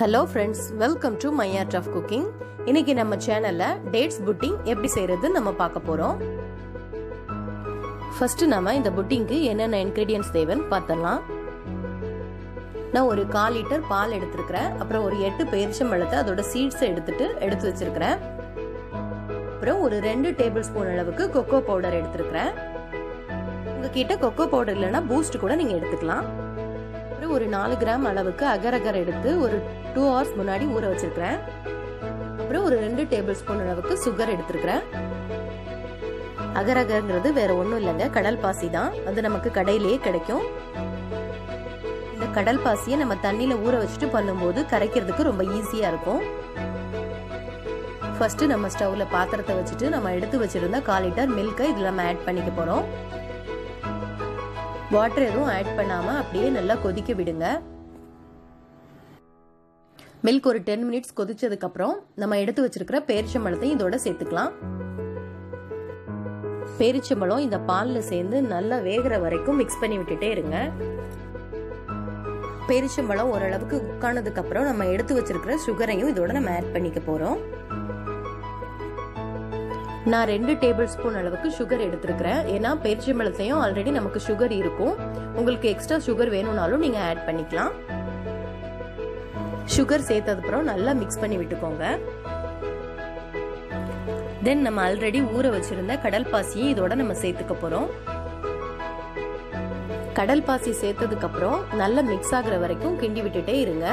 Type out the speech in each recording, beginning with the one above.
Hello friends welcome to my art of cooking இன்னைக்கு நம்ம சேனல்ல டேட்ஸ் புட்டிங் எப்படி செய்யறது நம்ம பார்க்க போறோம். ஃபர்ஸ்ட் நம்ம இந்த புட்டிங்க்கு என்னென்ன இன்கிரீடியன்ஸ் தேவைன்னு பார்த்தலாம் நான் ஒரு கால் லிட்டர் பால் எடுத்திருக்கிறேன். அப்புறம் ஒரு எட்டு பேரிச்சம்பழத்தை அதோட சீட்ஸை எடுத்துட்டு எடுத்து வச்சிருக்கிறேன். அப்புறம் ஒரு ரெண்டு டேபிள் ஸ்பூன் அளவுக்கு கொக்கோ பவுடர் எடுத்திருக்கிறேன். உங்ககிட்ட கொக்கோ பவுடர் இல்லைன்னா பூஸ்ட் கூட நீங்க எடுத்துக்கலாம். அப்புறம் ஒரு நாலு கிராம் அளவுக்கு அகர் அகர் எடுத்து ஒரு டூ ஹவர்ஸ் முன்னாடி ஊற வச்சிருக்கிறேன். அப்புறம் ஒரு ரெண்டு டேபிள் ஸ்பூன் அளவுக்கு சுகர் எடுத்திருக்கிறேன். அகர் அகர்ங்கிறது வேற ஒன்றும் இல்லைங்க கடல் பாசி தான். அது நமக்கு கடையிலேயே கிடைக்கும். இந்த கடல் பாசியை நம்ம தண்ணியில் ஊற வச்சுட்டு பண்ணும்போது கரைக்கிறதுக்கு ரொம்ப ஈஸியாக இருக்கும். ஃபர்ஸ்ட் நம்ம ஸ்டவ்ல பாத்திரத்தை வச்சுட்டு நம்ம எடுத்து வச்சிருந்த கால் லிட்டர் மில்கை இதில் நம்ம ஆட் பண்ணிக்க போகிறோம் வாட்டர் எதுவும் ஆட் பண்ணாமல் அப்படியே நல்லா கொதிக்க விடுங்க. மில்க் ஒரு டென் மினிட்ஸ் கொதிச்சதுக்கப்புறம் நம்ம எடுத்து வச்சிருக்கிற பேரிச்சம்பழத்தையும் இதோட சேர்த்துக்கலாம். பேரிச்சம்பழம் இந்த பாலில் சேர்ந்து நல்லா வேகிற வரைக்கும் மிக்ஸ் பண்ணி விட்டுட்டே இருங்க. பேரிச்சம்பழம் ஓரளவுக்கு குக்கானதுக்கு அப்புறம் நம்ம எடுத்து வச்சிருக்கிற சுகரையும் இதோட நம்ம ஆட் பண்ணிக்க போறோம். நான் ரெண்டு டேபிள் ஸ்பூன் அளவுக்கு சுகர் எடுத்துருக்கிறேன். ஏன்னா பேரிச்சம்பழத்தையும் ஆல்ரெடி நமக்கு சுகர் இருக்கும். உங்களுக்கு எக்ஸ்ட்ரா சுகர் வேணும்னாலும் நீங்க ஆட் பண்ணிக்கலாம். சுகர் சேர்த்ததுக்கப்புறம் நல்லா மிக்ஸ் பண்ணி விட்டுக்கோங்க. தென் நம்ம ஆல்ரெடி ஊற வச்சிருந்த கடல் பாசியை இதோட நம்ம சேர்த்துக்க போறோம். கடல் பாசி சேர்த்ததுக்கு அப்புறம் நல்லா மிக்ஸ் ஆகுற வரைக்கும் கிண்டி விட்டுட்டே இருங்க.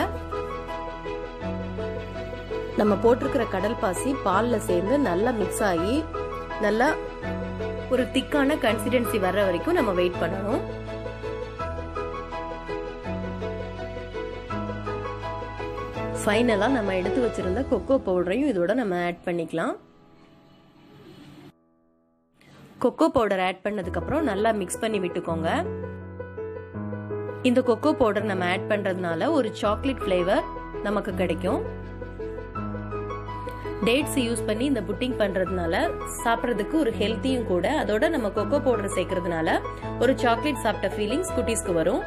நம்ம போட்டிருக்கிற கடல் பாசி பாலில் சேர்ந்து நல்லா மிக்ஸ் ஆகி நல்லா ஒரு திக்கான கன்சிஸ்டன்சி வர்ற வரைக்கும் நம்ம வெயிட் பண்ணணும். ஃபைனலாக நம்ம எடுத்து வச்சிருந்த கொக்கோ பவுடரையும் இதோட நம்ம ஆட் பண்ணிக்கலாம். கொக்கோ பவுடர் ஆட் பண்ணதுக்கப்புறம் நல்லா மிக்ஸ் பண்ணி விட்டுக்கோங்க. இந்த கொக்கோ பவுடர் நம்ம ஆட் பண்ணுறதுனால ஒரு சாக்லேட் ஃப்ளேவர் நமக்கு கிடைக்கும். டேட்ஸ் யூஸ் பண்ணி இந்த புட்டிங் பண்ணுறதுனால சாப்பிட்றதுக்கு ஒரு ஹெல்த்தியும் கூட அதோட நம்ம கொக்கோ பவுடர் சேர்க்கறதுனால ஒரு சாக்லேட் சாப்பிட்ட ஃபீலிங்ஸ் குட்டீஸ்க்கு வரும்.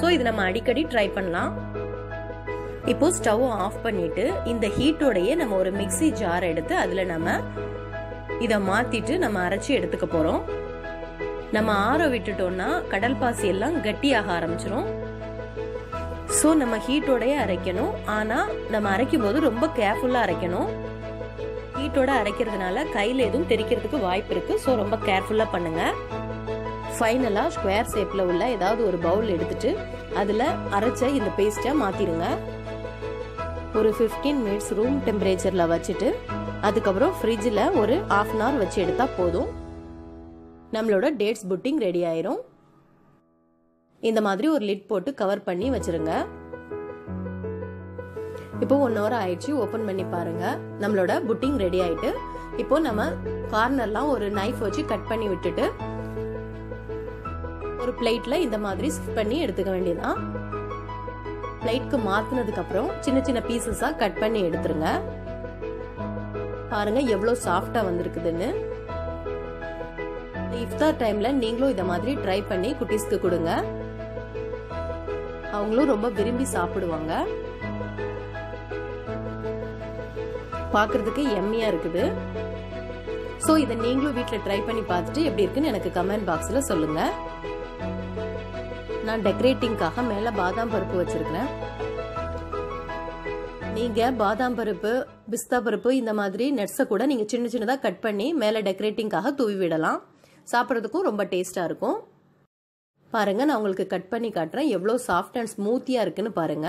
ஸோ இது நம்ம அடிக்கடி ட்ரை பண்ணலாம். இப்போ ஸ்டவ் ஆஃப் பண்ணிட்டு இந்த ஹீட்டோடையே நம்ம ஒரு மிக்சி ஜார் எடுத்து அதுல நம்ம இதை மாத்திட்டு நம்ம அரைச்சி எடுத்துக்க போறோம். நம்ம ஆற விட்டுட்டோம்னா கடல் பாசி எல்லாம் கட்டியாக ஆரம்பிச்சிரும். ஸோ நம்ம ஹீட்டோடய அரைக்கணும். ஆனால் நம்ம அரைக்கும் போது ரொம்ப கேர்ஃபுல்லாக அரைக்கணும். ஹீட்டோட அரைக்கிறதுனால கையில் எதுவும் தெரிக்கிறதுக்கு வாய்ப்பு இருக்குது ஸோ ரொம்ப கேர்ஃபுல்லாக பண்ணுங்க. ஃபைனலாக ஸ்கொயர் ஷேப்பில் உள்ள ஏதாவது ஒரு பவுல் எடுத்துட்டு அதில் அரைச்ச இந்த பேஸ்ட்டை மாற்றிடுங்க ஒரு ஃபிஃப்டீன் மினிட்ஸ் ரூம் டெம்பரேச்சரில் வச்சுட்டு அதுக்கப்புறம் ஃப்ரிட்ஜில் ஒரு ஆஃப் அன் ஹவர் வச்சு எடுத்தால் போதும். நம்மளோட டேட்ஸ் புட்டிங் ரெடி ஆயிரும். இந்த மாதிரி ஒரு லிட் போட்டு கவர் பண்ணி வச்சிருங்க. இப்போ ஒன் ஹவர் ஆயிடுச்சு ஓப்பன் பண்ணி பாருங்க. நம்மளோட புட்டிங் ரெடி ஆயிட்டு இப்போ நம்ம கார்னர்லாம் ஒரு நைஃப் வச்சு கட் பண்ணி விட்டுட்டு ஒரு பிளேட்ல இந்த மாதிரி ஸ்டிஃப் பண்ணி எடுத்துக்க வேண்டியதான் பிளேட்க்கு மாத்தினதுக்கு அப்புறம் சின்ன சின்ன பீசஸா கட் பண்ணி எடுத்துருங்க. பாருங்க எவ்வளவு சாஃப்டா வந்திருக்குதுன்னு. இஃப்தார் டைம்ல நீங்களும் இத மாதிரி ட்ரை பண்ணி குட்டீஸ்க்கு கொடுங்க. அவங்களும் ரொம்ப விரும்பி சாப்பிடுவாங்க. பார்க்கறதுக்கு எம்மியா இருக்குது. ஸோ இதை நீங்களும் வீட்டில் ட்ரை பண்ணி பார்த்துட்டு எப்படி இருக்குன்னு எனக்கு கமெண்ட் பாக்ஸில் சொல்லுங்கள் நான் டெக்கரேட்டிங்காக மேலே பாதாம் பருப்பு வச்சுருக்கிறேன். நீங்கள் பாதாம் பருப்பு பிஸ்தா பருப்பு இந்த மாதிரி நட்ஸை கூட நீங்கள் சின்ன சின்னதாக கட் பண்ணி மேலே டெக்கரேட்டிங்காக தூவி விடலாம். சாப்பிட்றதுக்கும் ரொம்ப டேஸ்ட்டாக இருக்கும். பாருங்க நான் உங்களுக்கு கட் பண்ணி காட்டுறேன். எவ்வளோ சாஃப்ட் அண்ட் ஸ்மூத்தியாக இருக்குன்னு பாருங்க.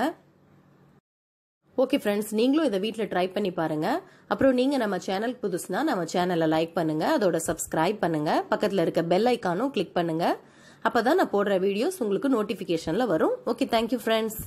ஓகே ஃப்ரெண்ட்ஸ் நீங்களும் இதை வீட்டில் ட்ரை பண்ணி பாருங்கள் அப்புறம் நீங்கள் நம்ம சேனலுக்கு புதுசுனா நம்ம சேனலை லைக் பண்ணுங்கள் அதோட சப்ஸ்கிரைப் பண்ணுங்கள் பக்கத்தில் இருக்க பெல் ஐக்கானும் கிளிக் பண்ணுங்கள் அப்போ தான் நான் போடுற வீடியோஸ் உங்களுக்கு நோட்டிஃபிகேஷனில் வரும். Okay thank you friends